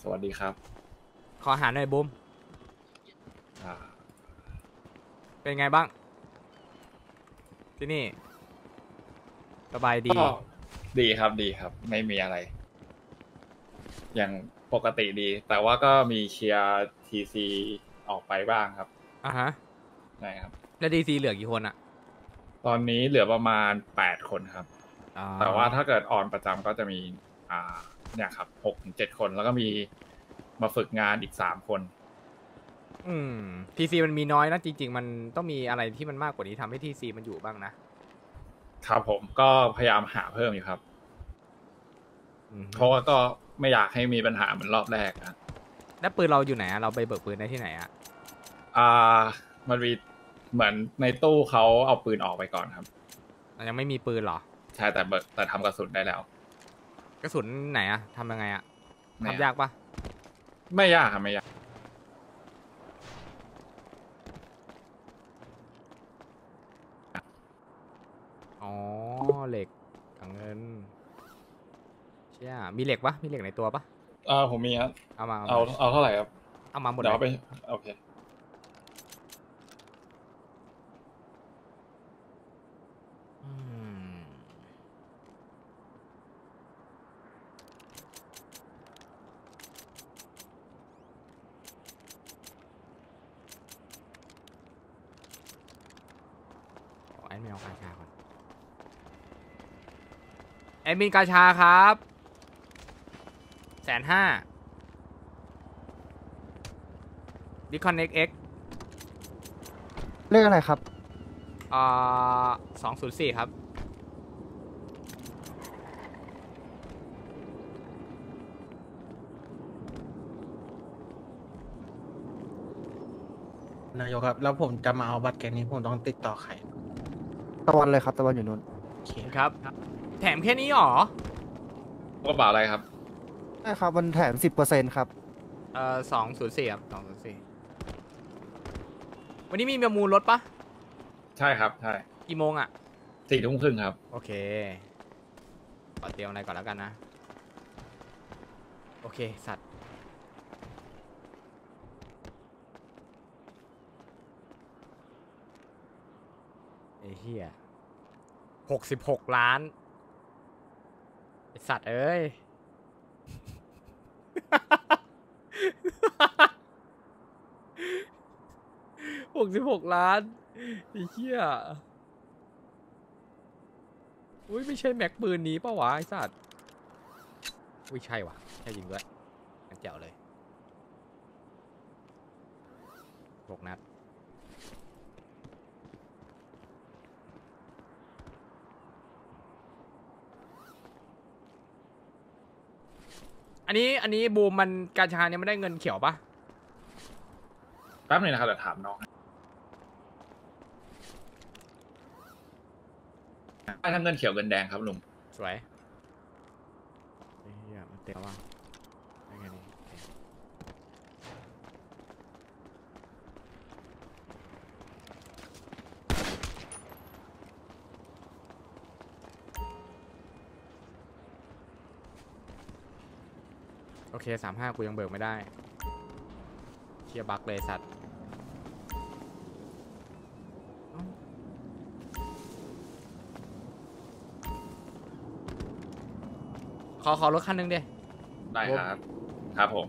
สวัสดีครับขออาหารหน่อยบูมอ่าเป็นไงบ้าง ที่นี่ สบายดี ก็ดีครับดีครับ ไม่มีอะไร อย่างปกติดี แต่ว่าก็มีเคลียร์ทีซีออกไปบ้างครับอะฮะ ใช่ครับ แล้วดีซีเหลือกี่คนอะตอนนี้เหลือประมาณแปดคนครับอ๋อแต่ว่าถ้าเกิดออนประจำก็จะมี อ่า เนี่ยครับหกถึงเจ็ดคนแล้วก็มีมาฝึกงานอีกสามคน อืมทีซีมันมีน้อยนะจริง ๆ มันต้องมีอะไรที่มันมากกว่านี้ทำให้ทีซีมันอยู่บ้างนะครับผมก็พยายามหาเพิ่มอยู่ครับ อืมเพราะว่าก็ไม่อยากให้มีปัญหาเหมือนรอบแรกนะแล้วปืนเราอยู่ไหนอะเราไปเบิกปืนได้ที่ไหนอะอ่า มันมีเหมือนในตู้เขาเอาปืนออกไปก่อนครับ เรายังไม่มีปืนเหรอ ใช่แต่เบิกแต่ทำกระสุนได้แล้ว กระสุนไหนอะทำยังไงอะไม่ทำยากปะไม่ยากครับไม่ยากอ๋อเหล็กถังเงินเชี่ยมีเหล็กปะมีเหล็กในตัวปะอ่าผมมีครับเอามาเอามาเอาเท่าไหร่ครับเอามาหมดเดี๋ยวเลเอาไปยโอเค อืมขอแอดมินเอากาชาก่อนแอด มินกาชาครับแสนห้าดิคอนเน็กเอ็กเลขอะไรครับ อ่าสองศูนย์สี่ครับ นายกครับ แล้วผมจะมาเอาบัตรแกงนี้ผมต้องติดต่อใครตะวันเลยครับตะวันอยู่นู้น โอเค ครับ แถมแค่นี้หรอ กระเป๋าอะไรครับ ใช่ครับมันแถมสิบเปอร์เซ็นครับ เอ่อสองศูนย์สี่ครับสองศูนย์สี่วันนี้มีประมูลรถปะใช่ครับ ใช่กี่โมงอะสี่ทุ่มครึ่งครับ โอเค ขอเตรียมอะไรก่อนแล้วกันนะ โอเค สัตว์ ไอ้เหี้ยหกสิบหกล้าน ไอสัตว์เอ้ย หกสิบหกล้านไอ้เหี้ย อุ้ยไม่ใช่แม็กปืนนี้ปะวะไอสัตว์ อุ้ยใช่วะใช่จริงด้วยแจ๋วเลยหกนัด อันนี้อันนี้บูมมันกาชาเนี่ยไม่ได้เงินเขียวปะแป๊บหนึงนะครับเดี๋ยวถามน้องได้ทั้งเงินเขียวเงินแดงครับลุงสวยไอ้เหี้ยมันเต็มแล้วว่ะ เคสามห้ากูยังเบิกไม่ได้เชียบักเลยสัตว์เอ้าขอขอรถคันหนึงดิได้ครับ ครับผม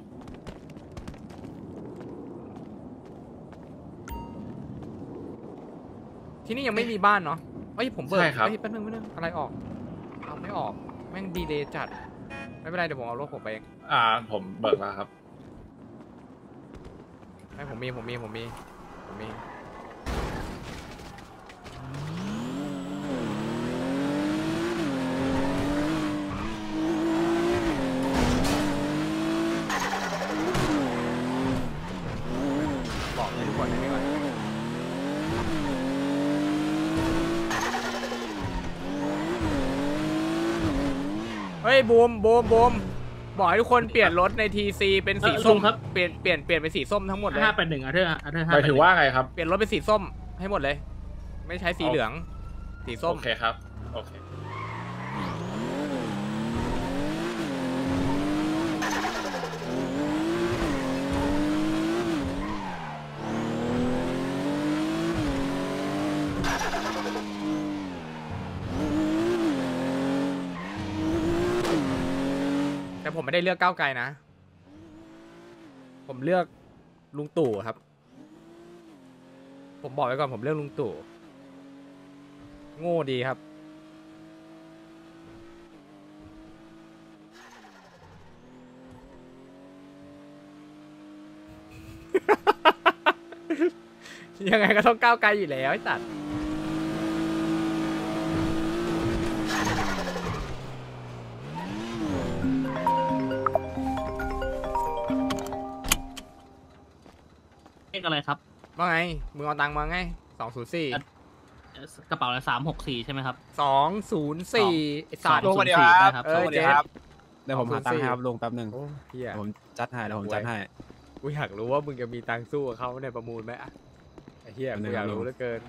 ที่นี่ยังไม่มีบ้านเนาะเอ้ยผมเบิกใช่ครับ เอ้ยแป๊บนึงแป๊บนึงอะไรออกเอาไม่ออก แม่งดีเลยจัด ไม่เป็นไรเดี๋ยวผมเอารถผมไปเองอ่า ผมเบิกแล้วครับ ไม่ผมมีผมมีผมมีผมมี บอกเลยทุกคนให้ก่อนเฮ้ย บูมบูมบูมบอกให้ทุกคนเปลี่ยนรถในทีซีเป็นสีเอ่อส้มลุงครับเปลี่ยนเปลี่ยนเปลี่ยนเป็นสีส้มทั้งหมดเลยห้าแปดหนึ่งอะเธออะเธอหห้ามายถึงว่าไงครับ เปลี่ยนรถเป็นสีส้มให้หมดเลย ไม่ใช้สีเหลือง สีส้ม โอเคครับ โอเค ไม่ได้เลือกก้าวไกลนะ ผมเลือกลุงตู่ครับ ผมบอกไว้ก่อนผมเลือกลุงตู่ โง่ดีครับ ยังไงก็ต้องก้าวไกลอยู่แล้วไอ้สัตว์ ขอะไรครับว่าไงมึงเอาตังค์มาไงสองศูนย์สี่เอ่อกระเป๋าละสามหกสี่ใช่ไหมครับ สองศูนย์สี่ไอ้สัตว์สองศูนย์สี่นะครับเออเจ๊เดี๋ยวผมหาตังค์ให้ครับลุงแป๊บหนึ่งโอ้เฮียผมจัดให้เดี๋ยวผมจัดให้ กูอยากรู้ว่ามึงจะมีตังค์สู้กับเขาในประมูลไหมอะไอ้เฮียอันหนึ่กูงอยากครับรู้ลุงเหลือเกิน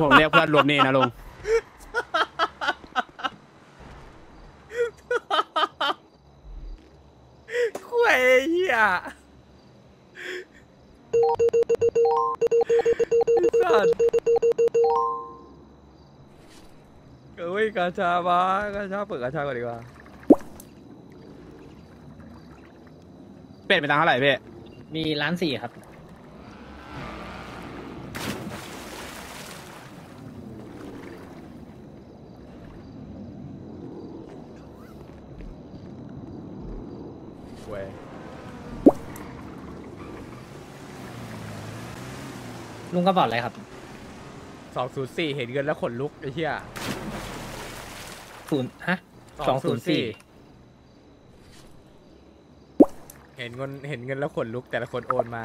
ผมเรียกเพื่อนรวมนี่นะลุง คุย เฮียสัตว์เอ้ยกาชาบ้ากาชาเปิดกาชาก่อนดีกว่าเป็ดเป็นตังค์เท่าไหร่พี่มีล้านสี่ครับ เว้ย ลุงกระเป๋าอะไรครับสองศูนย์สี่เห็นเงินแล้วขนลุกไอ้เหี้ยศูนย์ฮะเห็นเงินเห็นเงินแล้วขนลุกแต่ละคนโอนมา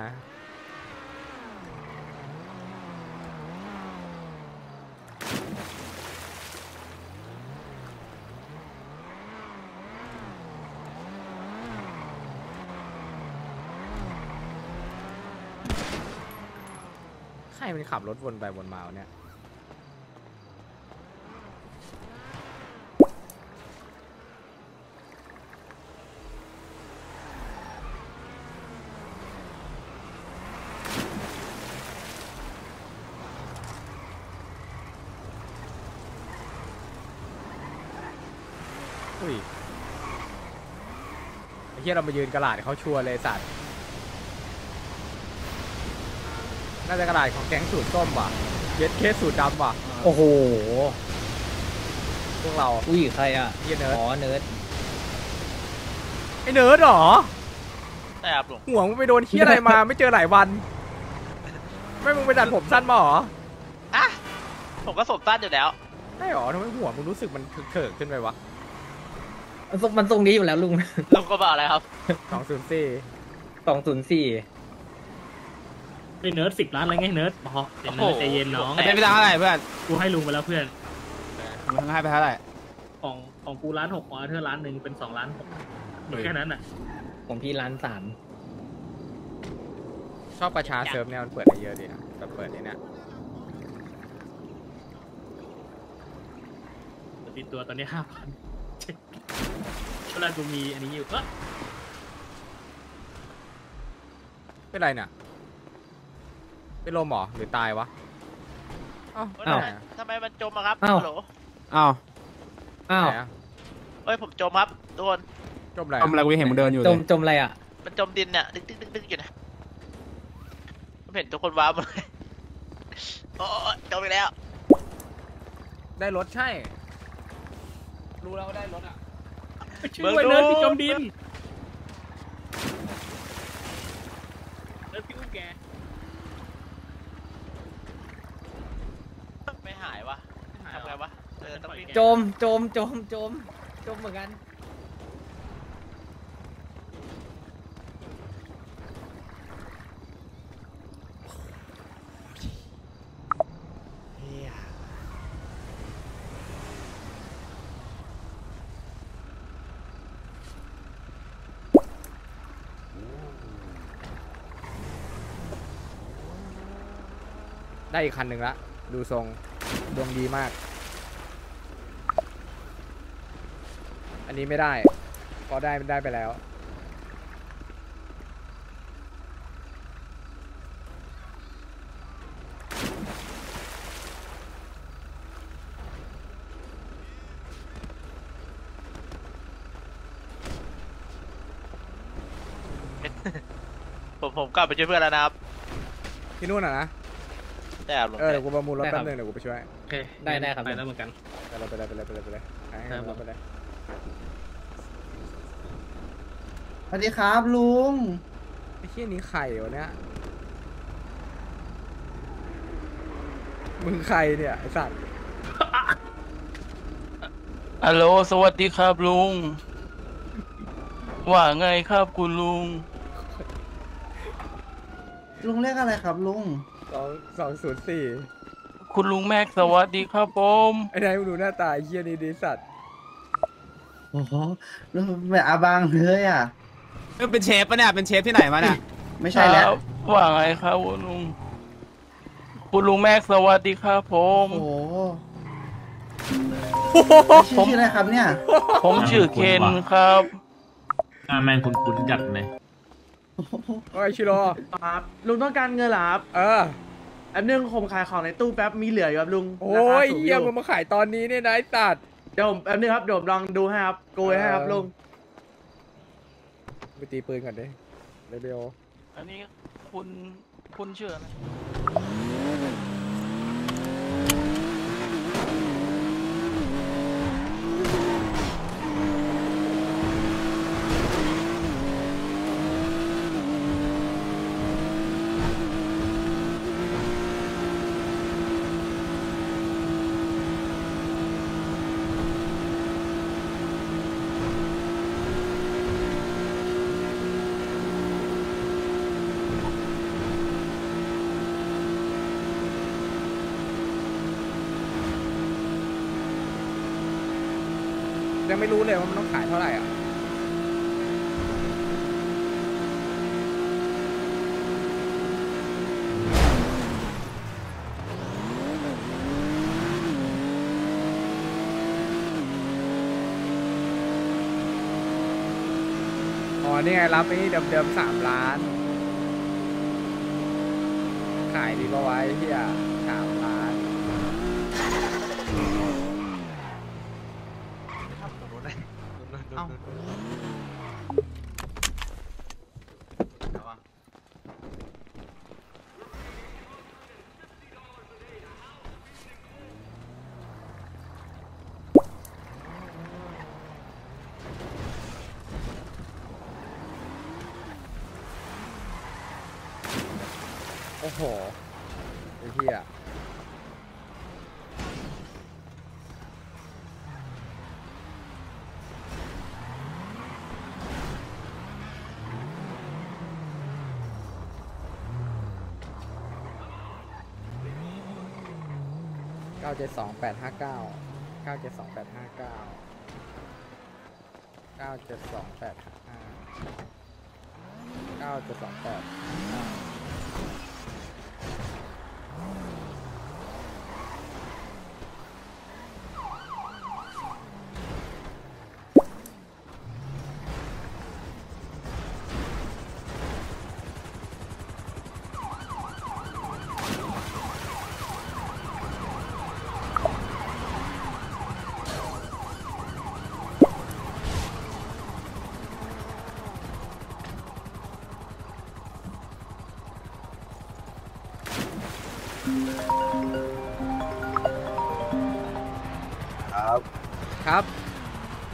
มันขับรถวนไปวนมาเนี่ยอุ้ยไอ้เหี้ยเรามายืนกระดาษเขาชัวร์เลยสัตว์ น่าจะกระดาษของแก๊งสูตรส้มว่ะเย็ดเคสสูตรดำว่ะโอ้โห พวกเราอุ้ยใครอะเหี้ยเนิร์ดอ๋อเนิร์ดไอ้เนิร์ดเหรอใช่ครับลุงห่วงมึงไปโดนเหี้ยอะไรมาไม่เจอหลายวัน ไม่มึงไปดัดผมสั้นมาเหรออะผมก็สมสั้นอยู่แล้วใช่เหรอทำไมหัวมึงรู้สึกมันเถิกๆขึ้นไปวะมันทรงมันทรงนี้อยู่แล้วลุงลุงก็บอกอะไรครับสองศูนย์สี่สองศูนย์สี่ ไอ้เนิร์ดสิบล้านอะไรไงเนิร์ดพอเดี๋ยวเนิร์ดโอ้โหใจเย็นน้องแหมเปิดเป็นตังค์เท่าไหร่เพื่อนกูให้ลุงไปแล้วเพื่อนลุงให้ไปเท่าไหร่ของของกูล้านหกของอาเธอร์ล้านหนึ่งเป็นสองล้านหกมีแค่นั้นอะของพี่ล้านสามชอบกาชาเซิร์ฟเนี่ยมันเปิดได้เยอะดีนะแบบเปิดไอ้เนี่ยติดตัวตอนนี้ห้าพันเวลากูมีอันนี้อยู่เออเป็นไรเนี่ย เป็นลมเหรอหรือตายวะเอ้าเอ้ยอ้าวทำไมมันจมอะครับอ้าว ฮัลโหลอ้าว อ้าวไหนอะเอ้ยผมจมครับทุกคนจบอะไรทำอะไรกูยังเห็นมึงเดินอยู่จเลมยจมอะไรอะ มันจมดินเนี่ยดึกดึกดึกดึกอยู่นะผมเห็นทุกคนว้าวหมดเลยโอ้ยจมไปแล้วได้รถใช่ รู้แล้วว่าได้รถอะ ช่วยเนิร์ดที่จมดินเนิร์ดพี่อุ้มแก ไม่หายวะทำไงวะเออ ต้องวิ่งจมจมจมจมจมเหมือนกัน ได้อีกคันหนึ่งละ ดูทรง ดวงดีมาก นนี้ไม่ได้พอได้มันได้ไปแล้ว ผมผมกลับไปช่วยเพื่อนแล้วนะครับที่นู่นอะนะ ได้ครัเออเดี๋ยกูประมูลรถแป๊บนึงเดี๋ยวกูไปช่วยได้ได้ครับ ไปแล้วเหมือนกันเลยไปเลยไปเลยไปเลยไปเลยไปเลย วัสดีครับลุงไอ้เหี้ยนี้ไข่วะเนี่ยมึงใครเนี่ยไอ้สัตว์ฮัลโหลสวัสดีครับลุง ว่าไงครับคุณลุง ลุงเรียกอะไรครับลุงสองสองศูนย์สี่คุณลุงแม็กสวัสดีครับผมไอ้นายมึงดูหน้าตาไอ้เหี้ยนี่ดีสัตว์โอ้โหลุงแบบอาบางเลยอะเอ้ ยเป็นเชฟปะเนี่ย เป็นเชฟที่ไหนมาเนี่ย ไม่ใช่แล้ว ครับว่าไงครับคุณลุง คุณลุงแม็กสวัสดีครับผม โอ้โหชื่ออะไรครับเนี่ย ผมชื่อเคนครับอ่าแมนคุณคุณจัดเลยโอ้ยชิโร่ครับลุงต้องการเงินเหรอครับเอออันนึงผมขายของในตู้แป๊บมีเหลืออยู่ครับลุงโอ้ราคายสูงอเหี้ยมึงมาขายตอนนี้เนี่ยนะไอ้สัตว์ เดี๋ยวผมแป๊บนึงครับเดี๋ยวผมลองดูให้ครับโกยให้ครับลุง ไปตีปืนก่อนดิเร็วอันนี้คุณคุณเชื่ออะไร ๆ ยังไม่รู้เลยว่ามันต้องขายเท่าไหร่อะอ๋อนี่ไงรับไอ้นี่เดิมๆสามล้าน ขายดีปะวะไอ้เหี้ยสามล้าน โอ้โหไอ้เหี้ย เก้าเจ็ดสองแปดห้าเก้าเก้าเจ็ดสองแปดห้าเก้าเก้าเจ็ดสองแปดห้าเก้าเจ็ดสองแปดห้า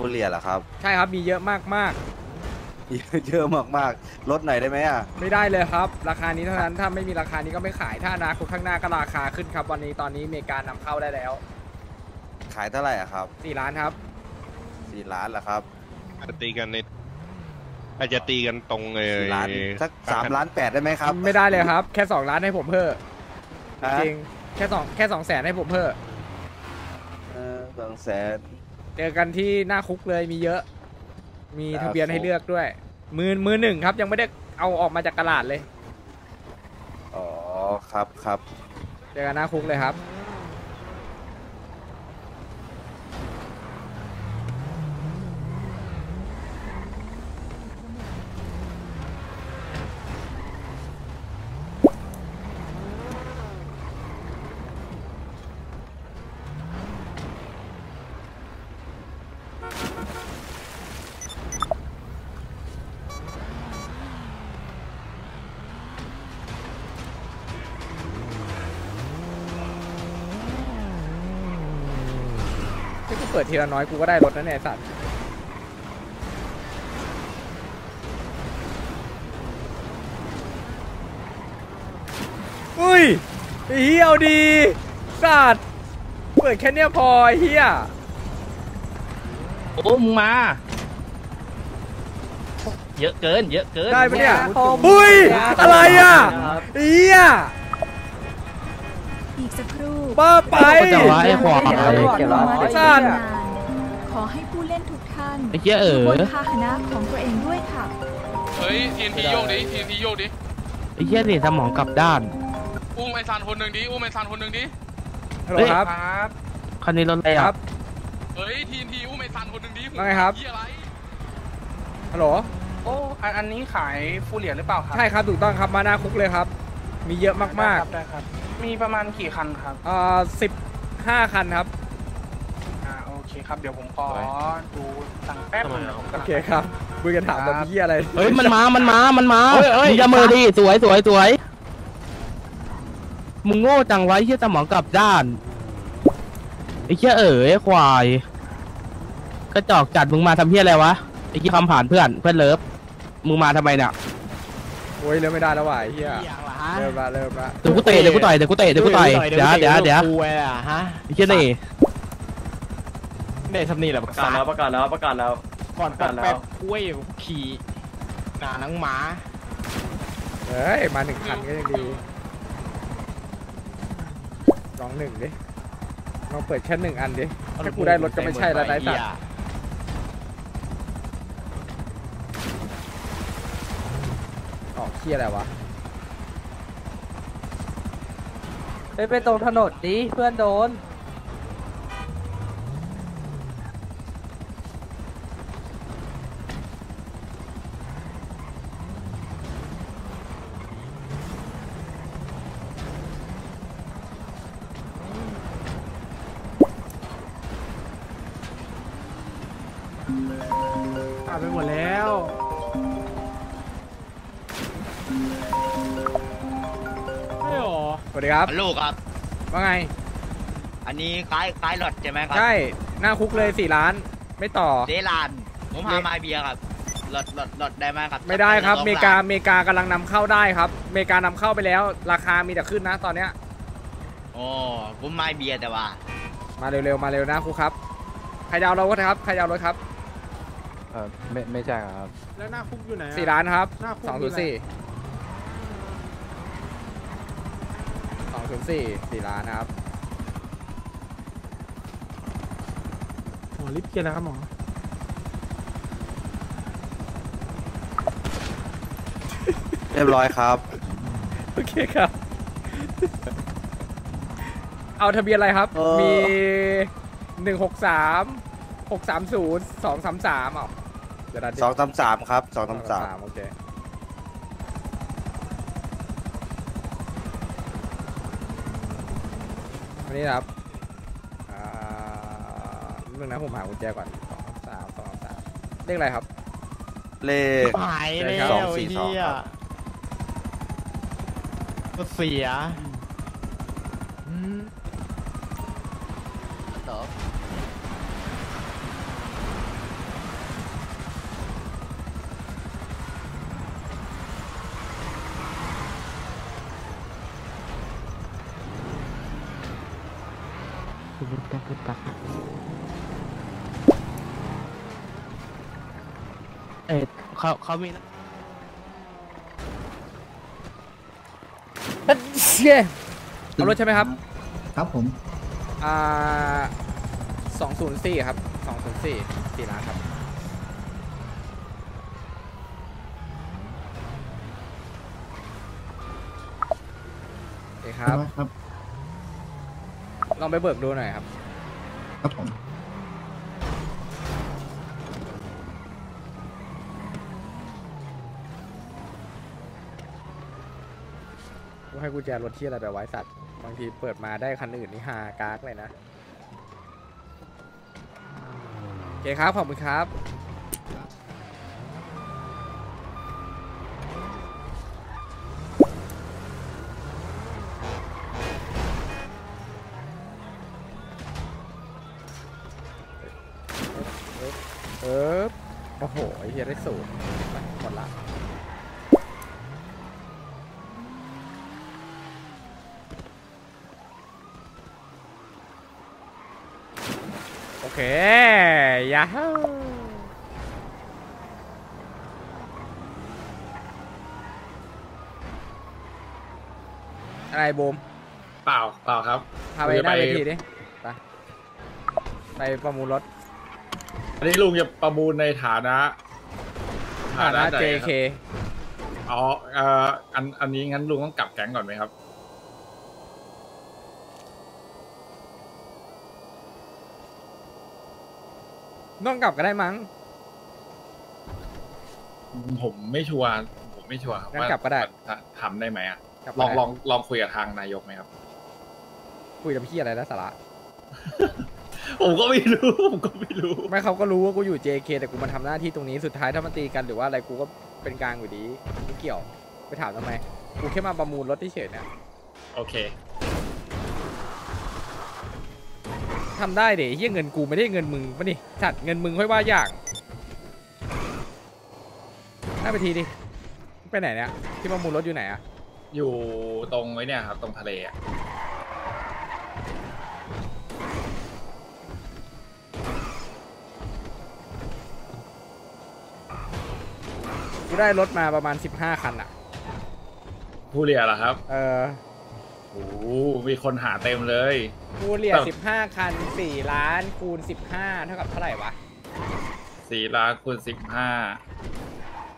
เรียเหรอครับใช่ครับมีเยอะมากมากเยอะมากๆลดหน่อยได้ไหมอะไม่ได้เลยครับ ราคานี้เท่านั้นถ้าไม่มีราคานี้ก็ไม่ขายถ้าอนาคตข้างหน้าก็ราคาขึ้นครับ วันนี้ตอนนี้อเมริกานำเข้าได้แล้วขายเท่าไหร่อะครับสี่ล้านครับสี่ล้านเหรอครับจะตีกันในอาจจะตีกันตรงเอสี่ล้านสักสามล้านแปดได้ไหมครับ ไม่ได้เลยครับ แค่สองล้านให้ผมเพิ่มฮะจริงแค่สองแค่สองแสนให้ผมเพิ่ม เออสองแสน เจอกันที่หน้าคุกเลยมีเยอะ มีหน้าทะเบียนให้คุกเลือกด้วย มือมือหนึ่งครับ ยังไม่ได้เอาออกมาจากตลาดเลย อ๋อ ครับครับ เจอกันหน้าคุกเลยครับ ทีละน้อยกูก็ได้รถนั่นแน่ยไอ้สัตว์อุ้ยไอ้เฮียเอาดีสัตว์เปิดแค่เนี้ยพอไอ้เฮียโอ้มึงมา เยอะเกิน เยอะเกินได้ปะเนี่ยอุ้ยอะไรอะไอ้เฮียอีกสักครู่บ้าไป จะว่าไอ้ควายเดี๋ยวรอสัตว์ ไอ้เหี้ยเอ๋อบนพาหนะของตัวเองด้วยค่ะ เฮ้ยทีนทีโยกดิทีนทีโยกดิ ไอ้เหี้ยนี่สมองกลับด้าน อุ้มไอซานคนหนึ่งดิ อุ้มไอซานคนหนึ่งดิ ฮัลโหลครับ คันนี้รถอะไรคอะรับ เฮ้ยทีนทีอุ้มไอซานคนหนึ่งดิว่าไงครับ เหี้ยอะไร ฮัลโหล โอ้อันนี้ขายฟูเหรียญหรือเปล่าครับใช่ครับ ถูกต้องครับ มาหน้าคุกเลยครับ มีเยอะมากได้ครับมีประมาณกี่คันครับ ๆอ่าสิบห้าคันครับอ่าโอเคครับ เดี๋ยวผมขอดูสั่งแป๊บนึงนะผมโอเคครับคุยกันถามแบบเยี่ยอะไรเฮ้ยมันมา มันมา มันมาเฮ้ยเฮ้ย มึงจะมือดิสวยสวยสวยมึงโง่จังไวะไอ้เหี้ยสมองกลับด้านไอ้เหี้ยเอ๋ยควายกระจอกจัดมึงมาทำเหี้ยอะไรวะไอ้เหี้ยคำผ่านเพื่อนเพื่อนเลิฟมึงมาทำไมเนี่ยโอ้ยเริ่มไม่ได้แล้วว่ะไอ้เฮียเริ่มละเริ่มละเดี๋ยวกูเตะเดี๋ยวกูต่อยเดี๋ยวกูเตะเดี๋ยวกูต่อยเดี๋ยวเดี๋ยวเดี๋ยวกูอะฮะไอ้เหี้ยนี่ เดทำนี่แหละประกาศแล้วประกาศแล้วประกาศแล้ว ก่อนแป๊บๆกุ้ยขี่หนานังหมาเฮ้ย มาหนึ่งคันก็ยังดีลองหนึ่งดิลองเปิดแค่หนึ่งอันดิ ถ้ากูได้รถก็ไม่ใช่แล้วได้สัตว์ออกเคียอะไรวะ ไปไปตรงถนนดิเพื่อนโดน ไปหมดแล้วไม่หรอ สวัสดีครับ ลูกครับ ว่าไง อันนี้คล้ายคล้ายหลอดใช่ไหมครัใช่ หน้าคุกเลยสี่ล้าน ไม่ต่อเดลาน ผมพามาเบียร์ครับหลอดหลอดหลอดได้ไหมครับไม่ได้ครับสองเมกาเมกากำลังนำเข้าได้ครับเมกานำเข้าไปแล้ว ราคามีแต่ขึ้นนะตอนเนี้ยโอ้ผมมาเบียร์แต่ว่า มาเร็วๆมาเร็วนะครูครับ ใครจะเอารถครับ ใครจะเอารถครับ เออไม่ไม่ใช่ครับ แล้วหน้าคุกอยู่ไหนอะ สี่ล้านครับหน้าคุกสองมีศูนอะไรย์สี่สองศูนย์สี่สี่ล้านนะครับ หมอลิฟต์เกียร์แล้วครับหมอ เรียบร้อยครับ โอเคครับ เอาทะเบียนอะไรครับ เอ่อ มีหนึ่งหกสาม หกสามศูนย์สองสามสามอะเดี๋ยวนะสองสามสามครับสองสามสามโอเคอันนี้นะครับอ่าเรื่องนะผมหากุญแจก่อนสองสามสองสามเลขอะไรครับ เลข หายแล้สองวสี่สองครับก็เสีย เอ้ยเขาเขามีนะเย้เอารถใช่ไหมครับ ครับผม อ่าสองศูนย์สี่ครับสองศูนย์สี่สี่ล้านครับ โอเคครับ ครับ ลองไปเบิกดูหน่อยครับ ครับผมกูให้กูแจรถที่อะไรไปไว้สัตว์ บางทีเปิดมาได้คันอื่นนี่ฮากากเลยนะโอเคครับ ขอบคุณครับ เออเออโอ้โหไอ้เหี้ยได้สูตรไปหมดละโอเคยาฮูอะไรบูมเปล่าเปล่าครับพาไปหน้าเวทีดิไปไปประมูลรถ อันนี้ลุงจะประมูลในฐานะ ฐานะไหครับ JK อ๋อเอ่ออันอันนี้งั้นลุงต้องกลับแก๊งก่อนไหมครับ ต้องกลับก็ได้มั้งผมไม่ชัวร์ผมไม่ชัวร์ครับงั้นว่ากลับก็ได้จะทำได้ไหมอะกลับลองได้ลองลองคุยกับทางนายกไหมครับ คุยกับพี่อะไรนะสาระ ผมก็ไม่รู้ ผมก็ไม่รู้ ไม่เขาก็รู้ว่ากูอยู่ JK แต่กูมาทำหน้าที่ตรงนี้สุดท้ายถ้ามันตีกันหรือว่าอะไรกูก็เป็นกลางอยู่ดีไม่เกี่ยวไปถามทำไม กูแค่มาประมูลรถที่เฉยๆเนี่ยโอเค ทำได้เดี๋ยวเฮียเงินกูไม่ได้เงินมึงปะนี่จัดเงินมึงค่อยว่าอย่างหน้าไปทีดิไปไหนเนี่ยที่ประมูลรถอยู่ไหนอะอยู่ตรงไว้เนี่ยครับ ตรงทะเลอะ ได้รถมาประมาณ15คันอะผู้เรียเหรอครับ เออโอ้โหมีคนหาเต็มเลยกูเหลี่ยแต่15คัน4ล้านคูณ15เท่ากับเท่าไหร่วะสี่ล้านคูณสิบห้า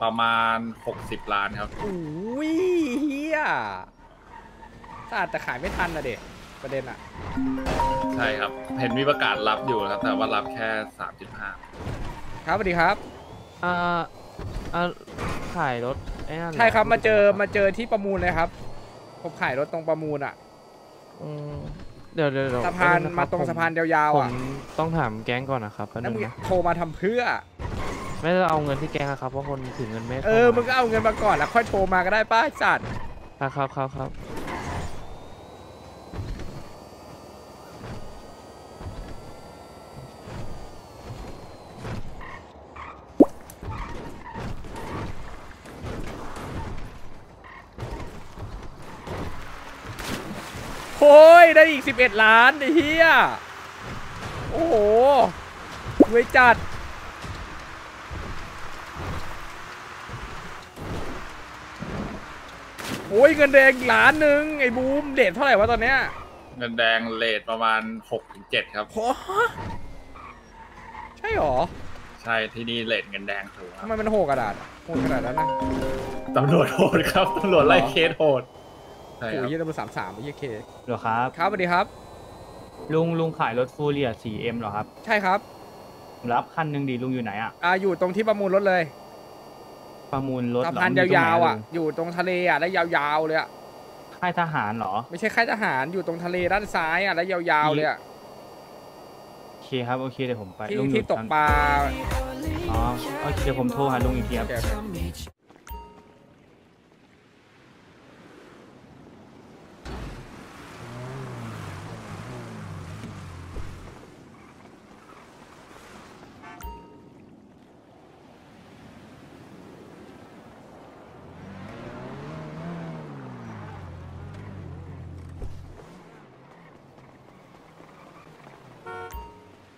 ประมาณหกสิบล้านครับอุ้ยเฮียสะอาดแต่ขายไม่ทันนะเด็ประเด็นอะใช่ครับ เห็นมีประกาศรับอยู่ครับ แต่ว่ารับแค่สามจุดห้าครับสวัสดีครับอ่าอ่า ขายรถไอ้นั่นเหอใช่ครับมาเจอมาเจอที่ประมูลเลยครับ ผมขายรถตรงประมูลอะอืมเดี๋ยวเดี๋ยวเดี๋ยวสะพานแป๊บงะคบมาตรงผสะพานยาวๆผอะมต้องถามแก๊งก่อนนะครับแป๊บแล้วนึมึงงนะโทรมาทำเพื่อ ไม่ได้เอาเงินที่แก๊งอะครับเพราะคนถือเงินไม่เออมึงก็เอาเงินมาก่อนแล้วค่อยโทรมาก็ได้ป้าไอ้สัตว์ครับครับครับครับ โอ้ย ได้อีก 11 ล้านไอ้เหี้ยโอ้โหรวยจัด โอ้ยเงินแดงอีกล้านหนึ่งไอ้บูมเดทเท่าไหร่วะตอนเนี้ยเงินแดงเลทประมาณหกถึงเจ็ดครับโอ้ใช่หรอใช่ที่นี่เลทเงินแดงสูงคทำรับไมมันโหดกระดาษอะโหดขนาดนั้นนะ ตำรวจโหดครับตำรวจไล่เคสโหด ใช่โอ้คยรับยี่ตำรวจสามสามไอ้ยี่เคเหรอครับ ครับสวัสดีครับ ลุงลุงขายรถฟูเรีย 4M เหรอครับใช่ครับรับคันหนึ่งดีลุงอยู่ไหนอะอ่าอยู่ตรงที่ประมูลรถเลยประมูลรถเหรสะอพานมัยาวๆตรงไหนอะ อยู่ตรงทะเลอะแล้วยาวๆเลยอะลุงค่ายทหารเหรอ ไม่ใช่ค่ายทหาร อยู่ตรงทะเลด้านซ้ายอะแล้วยาวๆเลยอะ โอเคครับ โอเคเดี๋ยวผมไปที่ลุงอยู่ที่ตกปลา อ๋อโอเคเดี๋ยวผมโทรหาลุงอีกทีครับ โอเคโอเค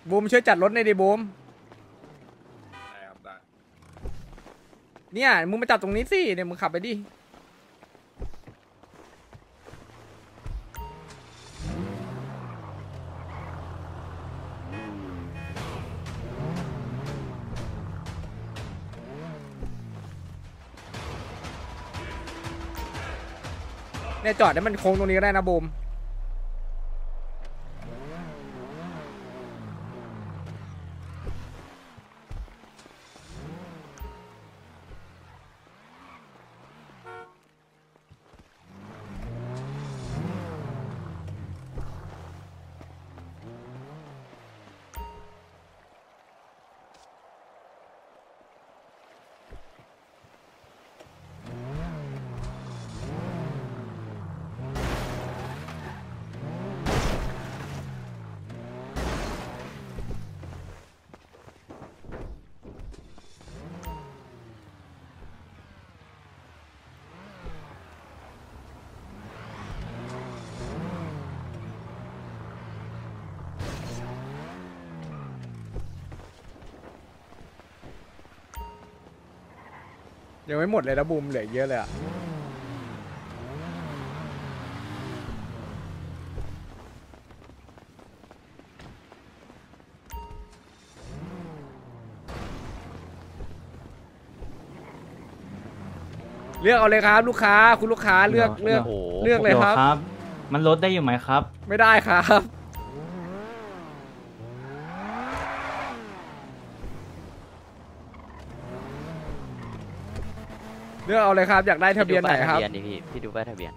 บูมช่วยจัดรถในอยดิบูมได้ครับได้เนี่ยมึงมาจัดตรงนี้สิเนี่ยมึงขับไปดิเนี่ยจอดให้มันโค้งตรงนี้ก็ได้นะบูม ยังไม่หมดเลยนะบูมเหลือเยอะเลยอะเลือกเอาเลยครับ ลูกค้าคุณลูกค้าเลือกเลือกโอ้โหเลือกเลยครับดี๋วมันลดได้อยู่ไหมครับ ไม่ได้ครับ เลือกเอาเลยครับอยากได้ทะเบียนไหนครับพี่พี่ดูป้ายทะเบียน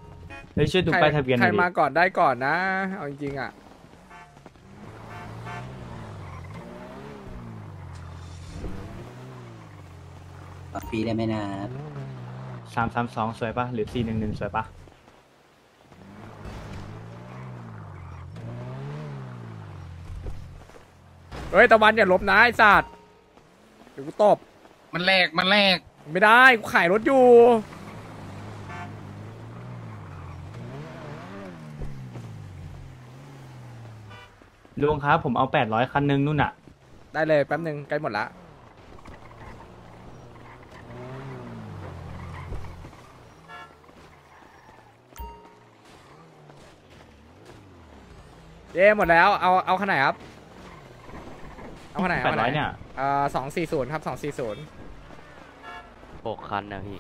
เฮ้ยช่วยดูป้ายทะเบียนหใครน่อยดิมาก่อนได้ก่อนนะ เอาจริงๆอะฟรีได้ไหมนะสามสามสองสวยปะหรือสี่หนึ่งหนึ่งสวยปะเฮ้ยตะวันอย่าลบนะไอ้สัตว์เดี๋ยวกูตบมันแรกมันแรก ไม่ได้กูขายรถอยู่ ลุงครับผมเอาแปดร้อยคันหนึงนู่นอะได้เลยแป๊บหนึ่งใกล้หมดละเย้หมดแล้วเอาเอาขนาดไหนครับ เอาขนาดไหนแปเอาดขนาร้ดอยไหนเนี่ย เอ่อสองสี่ศูนย์ครับสองสี่ศูนย์ หกคันนะพี่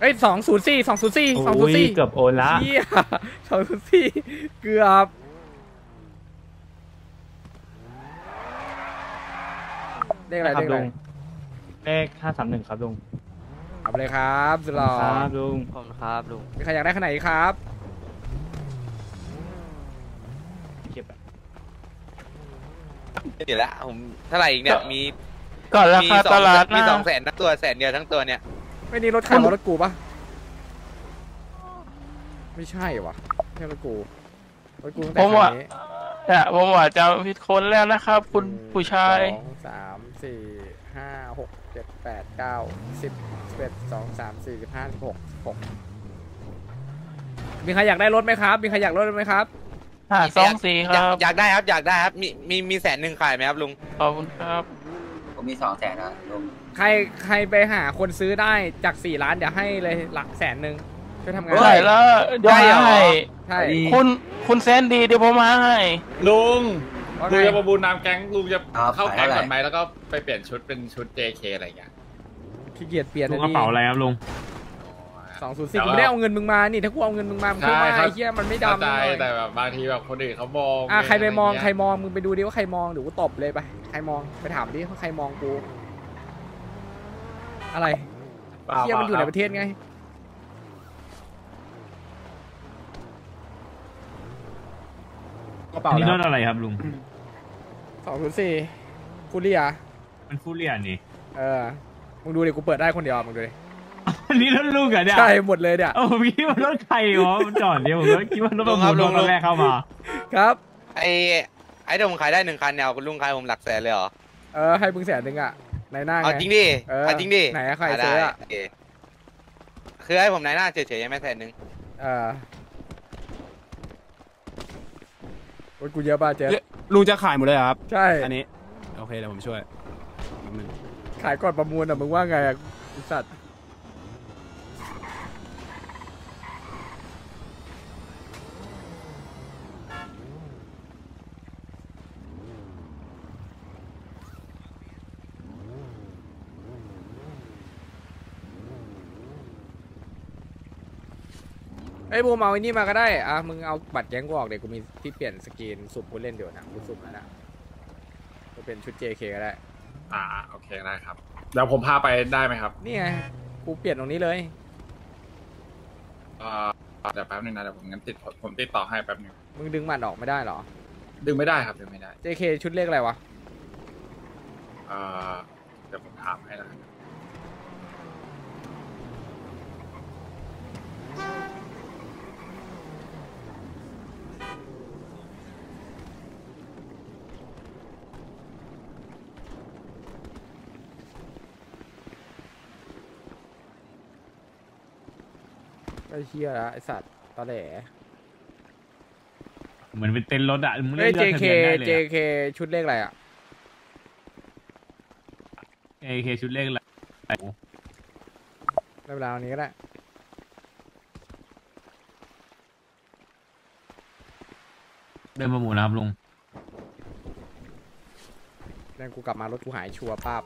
เอ้ยสองศูนย์สี่สองศูนย์สี่สองศูโอ้นยย์สี่เกือบโอนละเฮียสองศูนย์สี่เกือบเลขอะไรครัเลบขอะไรลุงเลขห้าสามหนึ่งครับลุงเอาไปเลยครับสุดหล่อครับลุงขอบคุณครับลุงมีใครอยากได้ขนาดไหนครับเก็บอะเดี๋ยวละผมเท่าไหร่อีกเนี่ยมี ก่อนราคาตลาดมีนะสองแสนทั้งตัวแสนเดียวทั้งตัวเนี่ยไม่นี่รถใครวะรถกูปะไม่ใช่วะไม่ใช่รถกูรถกูตั้งแต่ผมว่าคันนี้เนี่ยผมว่าจะผิดคนแล้วนะครับ คุณผู้ชายสองสามสี่ห้าหกเจ็ดแปดเก้าสิบสิบเอ็ดสองสามสี่สิบห้าสิบหกหกมีใครอยากได้รถไหมครับ มีใครอยากได้รถไหมครับห้าสองสี่คอยารักบอยากได้ครับ อยากได้ครับ มีมีมีแสนหนึ่งขายไหมครับลุง ขอบคุณครับ ผมมีสองแสนนะลุงใครใครไปหาคนซื้อได้จากสี่ล้านเดี๋ยวให้เลยหลักแสนหนึ่งช่วยทำงานใช่แล้วเดี๋ยวได้เหรอให้ใช่คุณคุณแซนดีเดี๋ยวผมมาให้ลุงว่าลุงไงจะประมูลนามแก๊งลุงจะครับเข้าแก๊งขายเท่าไหร่ก่อนไหมแล้วก็ไปเปลี่ยนชุดเป็นชุด JK อะไรอย่างเงี้ยขี้เกียจเปลี่ยนลุงอักนระนี้เป๋าอะไรครับลุง สองศูนย์สี่กูไม่ได้เอาเงินมึงมานี่ถ้ากูเอาเงินมึงมามึงก็ว่าไอ้เหี้ยมันไม่เข้าดำใจหน่อยแต่แบบบางทีแบบคนอื่นเขามองอะใครไปมองะใครเงี้ยมองมึงไปดูดิว่าใครมองเดี๋ยวกูตบเลยไปใครมองไปถามดิว่าใครมองกู อะไรเปล่าเหี้ยมันอยู่ปในล่าประเทศไงกระเป๋านี่แล้รวถอะไรครับลุงสองศูนย์สี่กูเรียมันฟูเรียนี่เออมึงดูดิกูเปิดได้คนเดียวมึงดูดิ อันนี้รถลุงเหรอเนี่ยใช่หมดเลยเนี่ยโอ้ผมคิดว่ารถใครวะมันจอดเนี่ยผมก็คิดว่ารถประมูลลุงครับลุงตอนแรกเข้ามา ครับไอไอเดี๋ยวผมขายได้หนึ่งคันเนี่ยเอาคุณลุงขายผมหลักแสนเลยเหรอเออให้มึงแสนหนึ่งอะในหน้าไงเอาจริงดิเออเอาจริงดิไหนอะใครอะซื้อได้อะโอเคคือให้ผมนายหน้าเฉยๆยังไม่แสนหนึ่งเออโอ้ยกูเยอะป่ะเจ๊ลุงจะขายหมดเลยเหรอครับ ใช่อันนี้ โอเคเดี๋ยวผมช่วยแป๊บนึงขายก่อนประมูลอะมึงว่าไงอะไอ้สัตว์ เอ้ยบูมเอาไอ้นี่มาก็ได้ อะ มึงเอาบัตรแก๊งกูออกเดี๋ยวกูมีที่เปลี่ยนสกรีนสุ่มผู้เล่นเดี๋ยวนะกูสุ่มแล้วนะจะเป็นชุด JK ก็ได้ อ่าโอเคได้ครับเดี๋ยวผมพาไปได้ไหมครับนี่ไง กูเปลี่ยนตรงนี้เลย อ่าเดี๋ยวแป๊บนึงนะเดี๋ยวผมงั้นติดผมติดต่อให้แป๊บนึงมึงดึงบัตรออกไม่ได้เหรอ ดึงไม่ได้ครับดึงไม่ได้ JK ชุดเลขอะไรวะอ่าเดี๋ยวผมถามให้นะ ไอ้เชี่ยละไอสัตว์ตอแหลเหมือนเป็นเต็นท์รถอะมึงเลืเเจเคเจเยอะ เคชุดเลขอะไรอะ JK ชุดเลขอะไรได้เราวันนี้ก็ได้ เดินประมูนะครับลุง แรงกูกลับมารถกูหายชัวร์ป้าบ